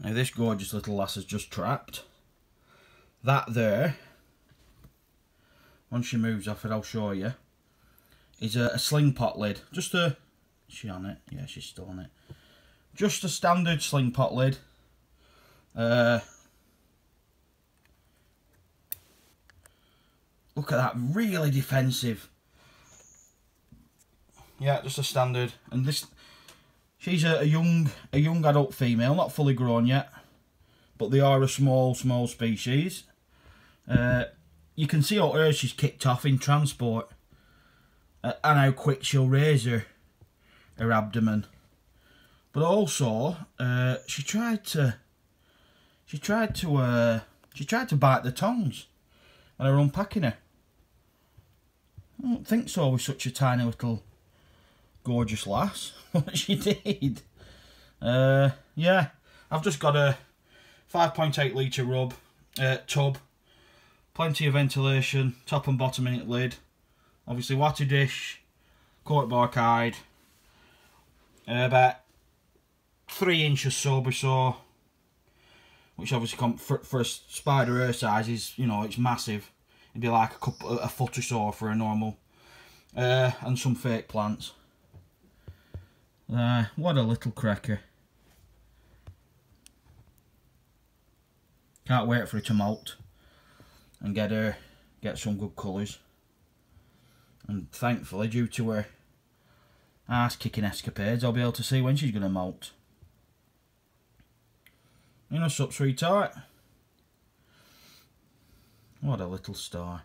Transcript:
Now this gorgeous little lass has just trapped. That there, once she moves off it I'll show you, is a, a sling pot lid. Just a, is she on it? Yeah, she's still on it. Just a standard sling pot lid. Uh, look at that, really defensive. Yeah, just a standard. And this, she's a, a young, a young adult female, not fully grown yet, but they are a small, small species. Uh, you can see how her she's kicked off in transport, uh, and how quick she'll raise her, her abdomen. But also, uh, she tried to, she tried to, uh, she tried to bite the tongs when I were unpacking her. I don't think so with such a tiny little gorgeous lass. What she did. Uh, yeah, I've just got a 5.8 litre rub, uh, tub, plenty of ventilation, top and bottom in it lid, obviously water dish, cork bark hide, uh, about three inches sober saw, which obviously for, for a spider her size is, you know, it's massive. It'd be like a, couple, a foot or so for a normal. Uh, and some fake plants. Uh, what a little cracker. Can't wait for it to molt and get her get some good colours. And thankfully, due to her ass kicking escapades, I'll be able to see when she's going to molt. You know, sup, sweetheart? What a little star.